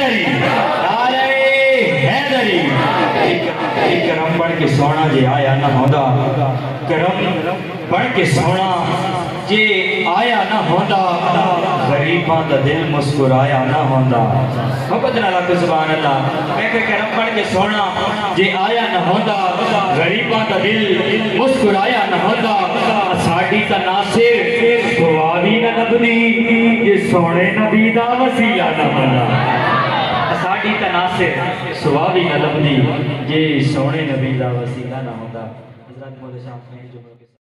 हैदरी। नारे हैदरी। करम बन के सोना जे आया ना होंदा। करम बन के सोना जे आया ना होंदा। गरीबां दा दिल मुस्कुराया ना होंदा। मोहब्बत नाल आखो, सुभान अल्लाह। मैं के करम बन के सोना जे आया ना होंदा। गरीबां दा दिल मुस्कुराया ना होंदा। साडी ता नासिर भी ना लभदी। जे सोने नबी दा वसीला ना साडी का वसीला ना होता नबी